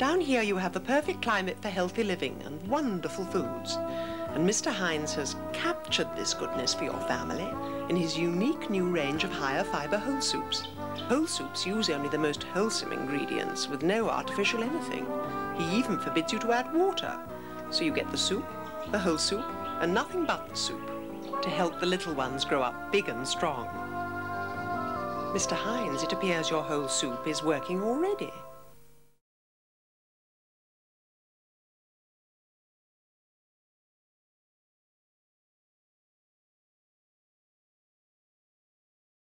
Down here you have the perfect climate for healthy living and wonderful foods. And Mr. Heinz has captured this goodness for your family in his unique new range of higher fiber whole soups. Whole soups use only the most wholesome ingredients with no artificial anything. He even forbids you to add water. So you get the soup, the whole soup, and nothing but the soup to help the little ones grow up big and strong. Mr. Heinz, it appears your whole soup is working already.